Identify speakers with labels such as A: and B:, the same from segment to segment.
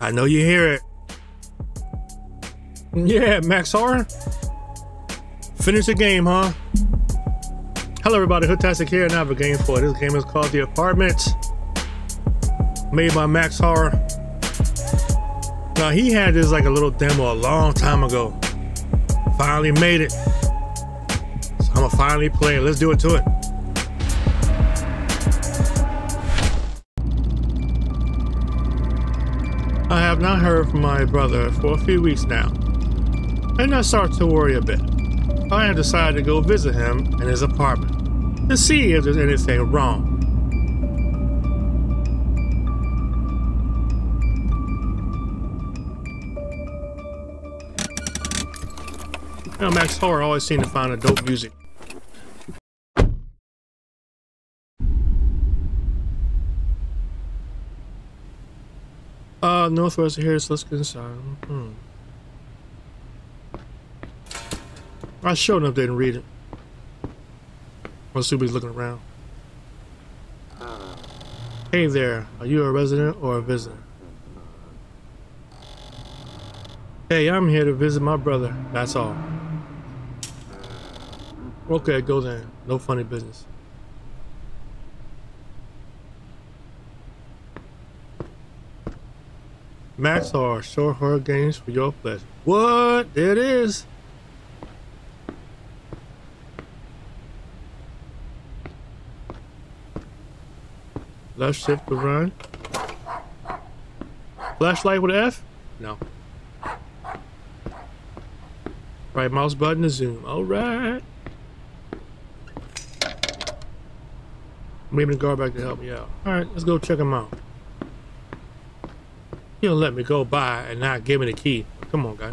A: I know you hear it. Yeah, Max Horror. Finish the game, huh? Hello, everybody. Hoodtastic here. Now I have a game for you. This game is called The Apartment. Made by Max Horror. Now, he had this like a little demo a long time ago. Finally made it. So I'm gonna finally play it. Let's do it to it. Have not heard from my brother for a few weeks now, and I start to worry a bit. I have decided to go visit him in his apartment to see if there's anything wrong. You know, Max Horror always seem to find a dope music. Uh, Northwest here, so let's get inside. Hmm. I showed up, didn't read it. See he's looking around. Hey there, are you a resident or a visitor? Hey, I'm here to visit my brother, that's all. Okay, go then. No funny business. Max or short horror games for your pleasure. What? There it is. Left shift to run. Flashlight with F? No. Right mouse button to zoom. Alright. Maybe the guard back to help me out. Alright, let's go check him out. He'll let me go by and not give me the key. Come on, guy.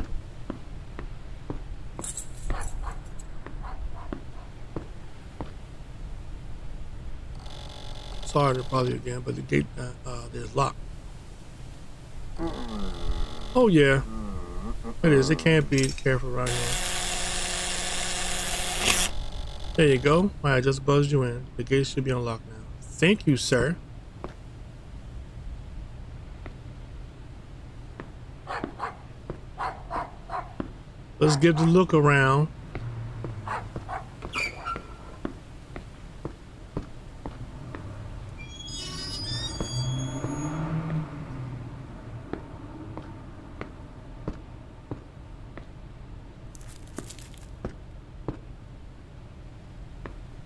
A: Sorry to bother you again, but the gate uh, uh, there's locked. Oh yeah, it is. It can't be careful right here. There you go. I just buzzed you in. The gate should be unlocked now. Thank you, sir. Let's give the look around.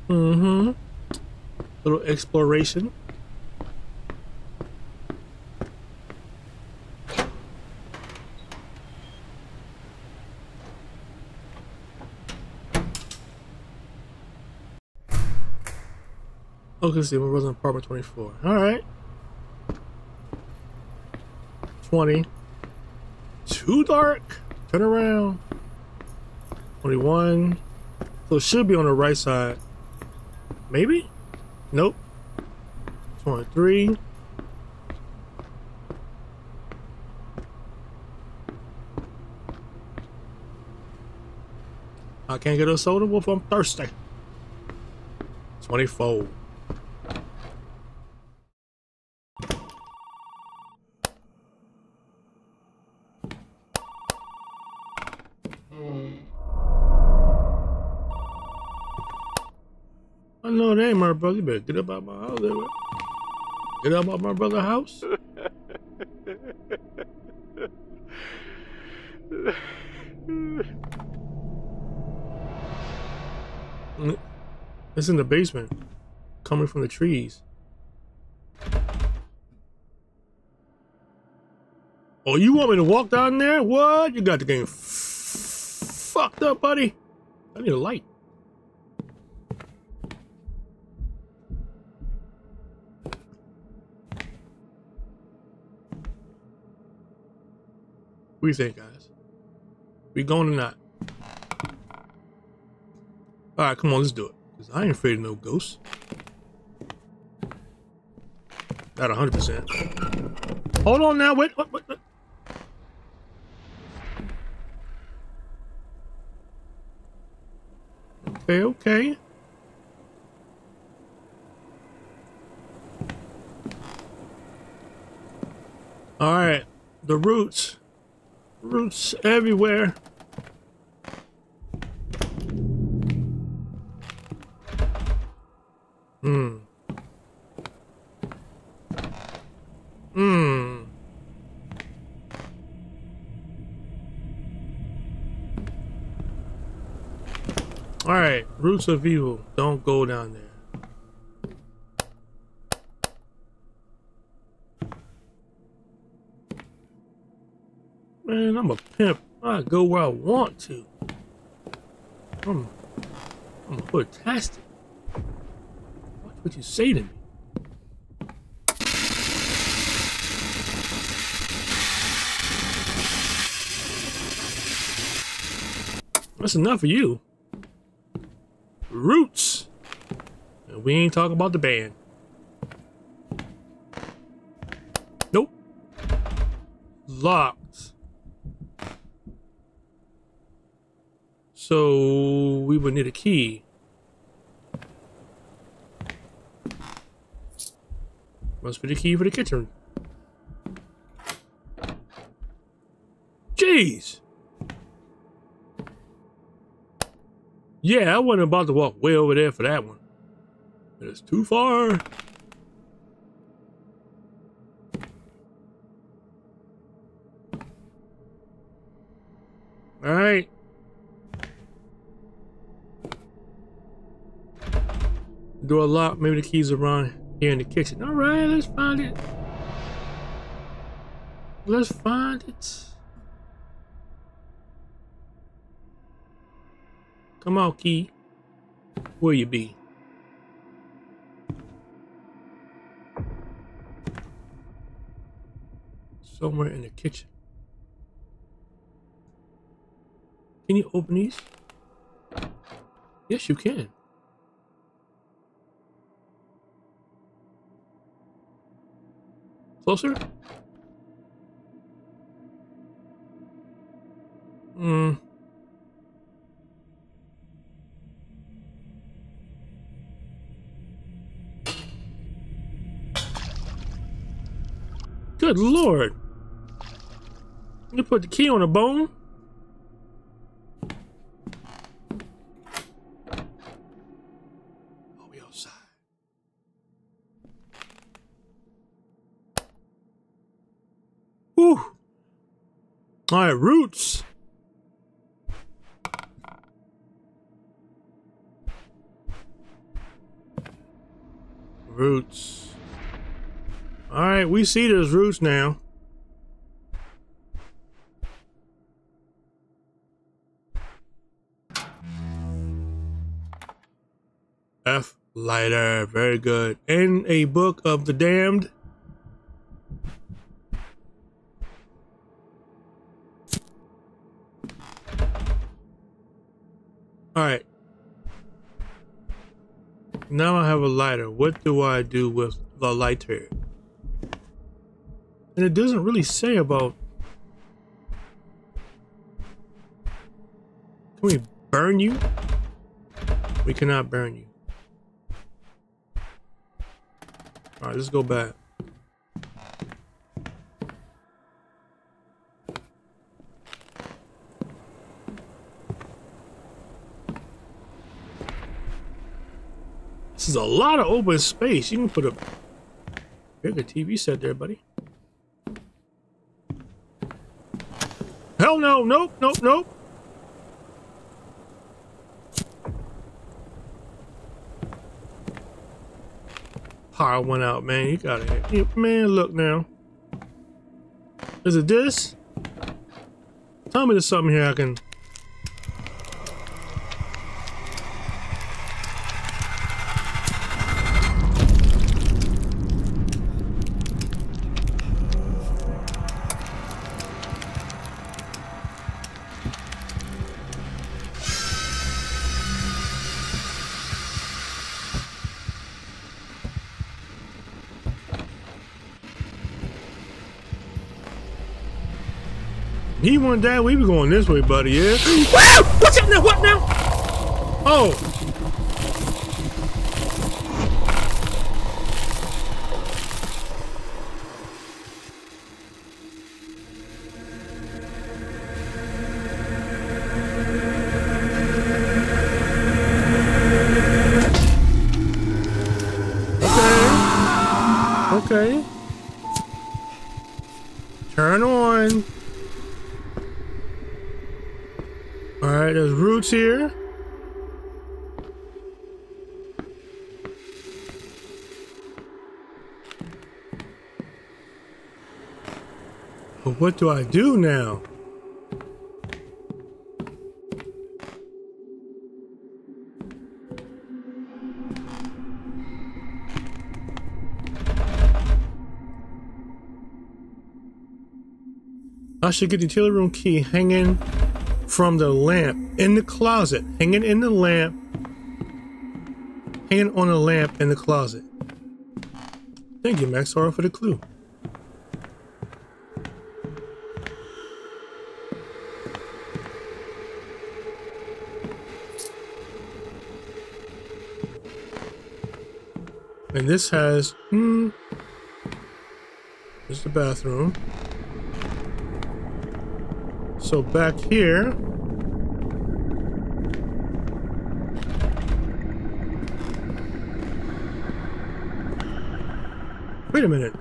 A: Mm-hmm. Little exploration. See, my brother's in apartment 24. Alright. 20. Too dark. Turn around. 21. So it should be on the right side. Maybe? Nope. 23. I can't get a soda wolf, I'm thirsty. 24. I know that ain't my brother. You better get up out my house. Get up out my brother's house. It's in the basement, coming from the trees. Oh, you want me to walk down there? What? You got the game fucked up, buddy. I need a light. Think, guys? We going or not? All right, come on, let's do it. Cause I ain't afraid of no ghosts. Not hundred percent. Hold on now. Wait. What? What? what? Okay. Okay. All right. the roots. Roots everywhere. Hmm. Hmm. Alright, roots of evil. Don't go down there. Man, I'm a pimp. I go where I want to. I'm, I'm fantastic. Watch what you say to me. That's enough for you. Roots. And we ain't talking about the band. Nope. Locked. So we would need a key. Must be the key for the kitchen. Jeez. Yeah, I wasn't about to walk way over there for that one. It's too far. All right. Door locked. Maybe the keys are around here in the kitchen. All right, let's find it. Let's find it. Come on, Key. Where you be? Somewhere in the kitchen. Can you open these? Yes, you can. Closer? Hmm. Good lord. You put the key on a bone? Oh, we outside. Whew. All right, roots. Roots. All right, we see those roots now. F lighter, very good. And a book of the damned. All right. Now I have a lighter. What do I do with the lighter? And it doesn't really say about... Can we burn you? We cannot burn you. Alright, let's go back. Is a lot of open space. You can put a bigger TV set there, buddy. Hell no, nope, nope, nope. Power went out, man. You gotta, man, look now. Is it this? Tell me there's something here I can He went that. We were going this way, buddy. Yeah. Wow! What's up now? What now? Oh. Okay. Turn on. There's roots here. But what do I do now? I should get the utility room key hanging from the lamp in the closet. Hanging in the lamp. Hanging on a lamp in the closet. Thank you, Max Horror, for the clue. And this has, hmm, is the bathroom. So back here, Wait a minute.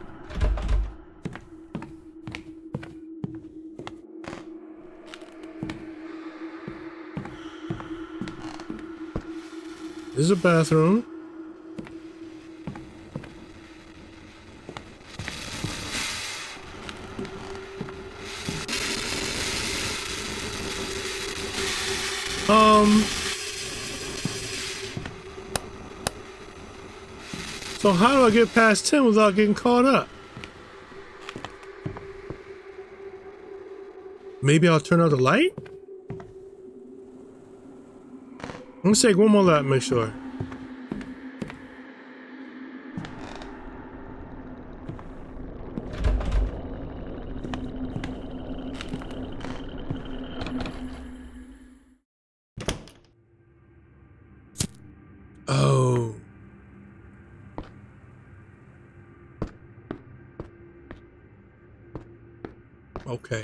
A: This is a bathroom. Um. So how do I get past 10 without getting caught up? Maybe I'll turn out the light? Let me take one more lap, make sure. Oh. Okay.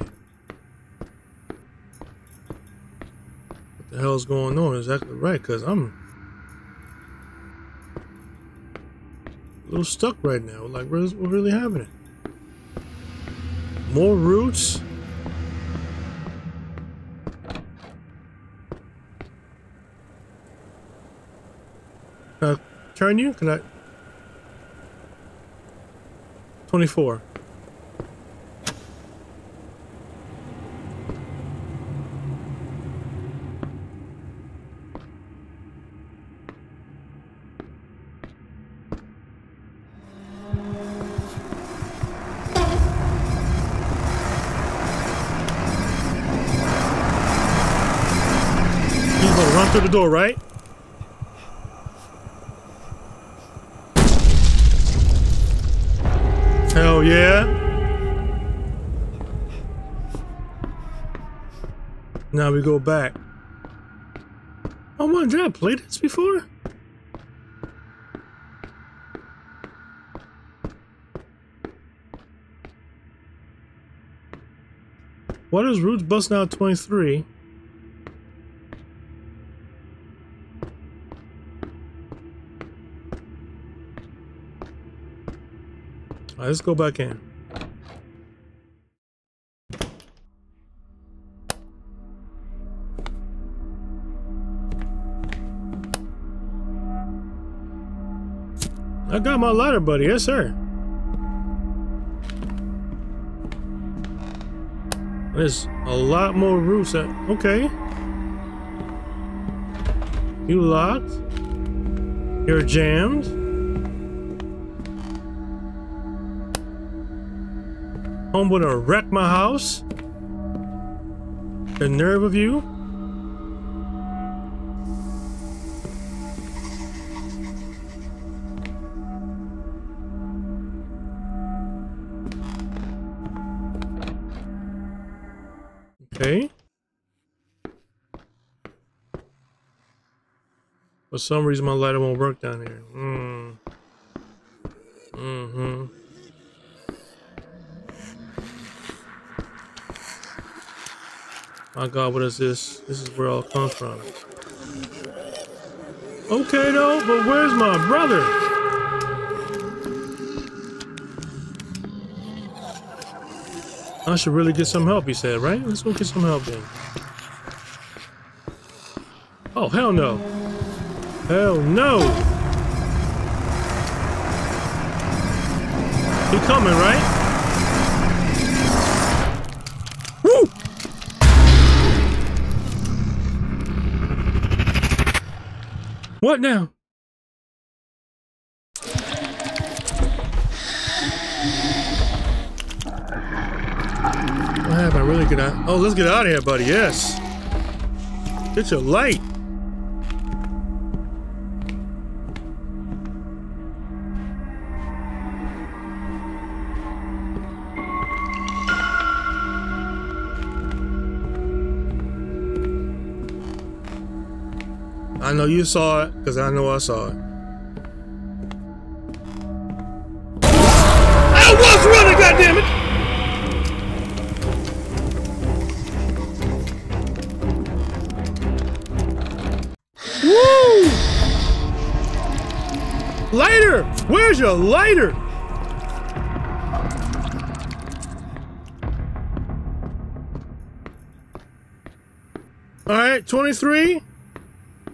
A: What the hell's going on? Exactly right, because I'm a little stuck right now. Like, what's what really happening? More roots? Can I turn you? Can I? 24. Door, right? Hell yeah. Now we go back. Oh my, did I play this before? What is Roots busting out 23? Let's go back in. I got my ladder, buddy. Yes, sir. There's a lot more roofs that... Okay. You locked? You're jammed? Home gonna wreck my house? The nerve of you? Okay. For some reason, my lighter won't work down here. Hmm. My god, what is this? This is where I'll come from. Okay, though, but where's my brother? I should really get some help, he said, right? Let's go get some help then. Oh, hell no. Hell no! He coming, right? What now? What happened? I really get out. Oh, let's get out of here, buddy. Yes. Get your light. Know you saw it, because I know I saw it. I was running, goddammit! Woo! Lighter! Where's your lighter? All right, 23.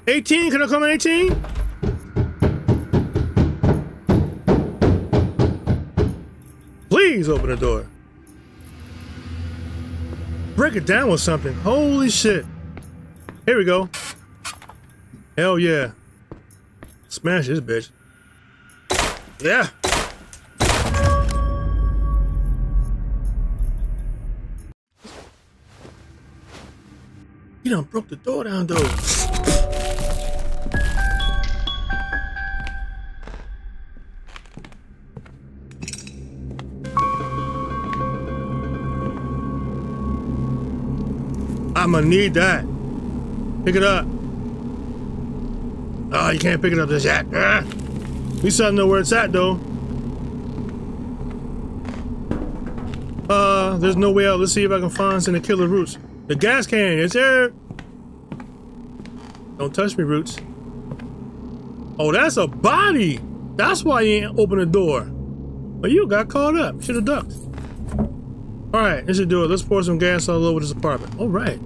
A: 18, can I come in 18? Please open the door. Break it down with something. Holy shit. Here we go. Hell yeah. Smash this bitch. Yeah. You done broke the door down though. I'ma need that. Pick it up. Oh, you can't pick it up just yet. Ah. At least I know where it's at, though. Uh, there's no way out. Let's see if I can find some kill the roots. The gas can, is there? Don't touch me, roots. Oh, that's a body. That's why you ain't open the door. But you got caught up. Should have ducked. All right, this should do it. Let's pour some gas all over this apartment. All right.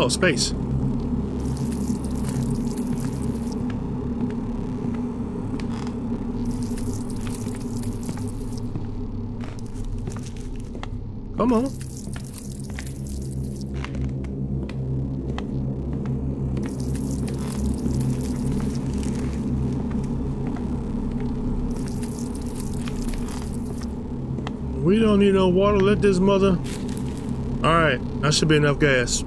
A: Oh, space. Come on. We don't need no water. Let this mother... Alright, that should be enough gas.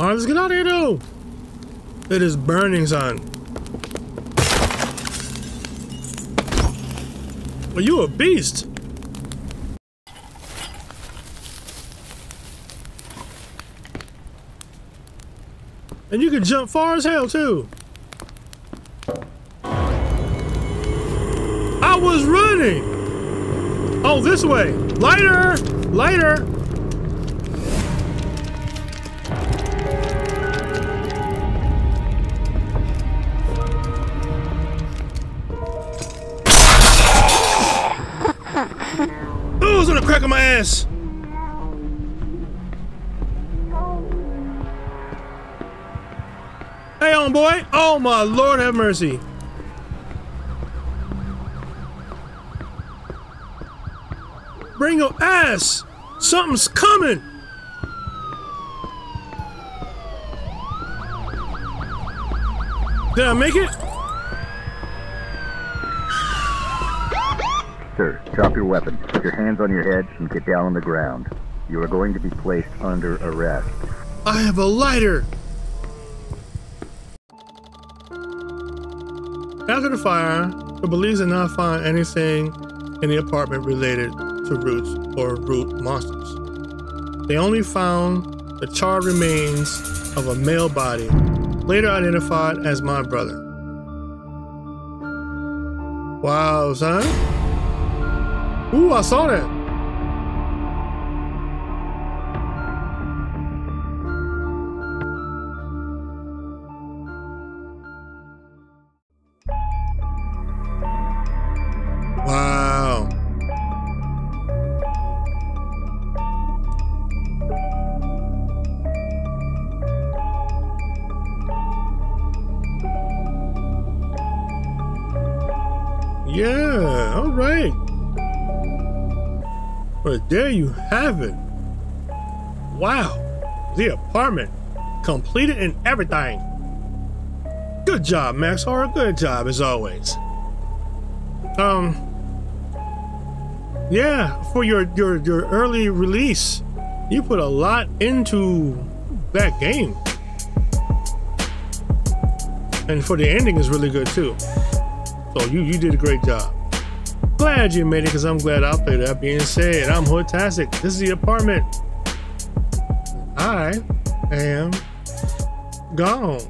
A: Alright, let's get out of here though. It is burning, son. Are you a beast? And you can jump far as hell too. I was running. Oh, this way. Lighter, lighter. Ass. Hey on boy. Oh my lord have mercy. Bring your ass. Something's coming. Did I make it?
B: Drop your weapon, put your hands on your head, and get down on the ground. You are going to be placed under arrest.
A: I have a lighter. After the fire, the police did not find anything in the apartment related to roots or root monsters. They only found the charred remains of a male body, later identified as my brother. Wow, son. Ooh, I saw that. There you have it. Wow, the apartment completed and everything. Good job, Max Horror. Good job as always. Um, yeah, for your your your early release, you put a lot into that game, and for the ending is really good too. So you you did a great job. Glad you made it, cause I'm glad I played. it. That being said, I'm Hoodtastic. This is the apartment. I am gone.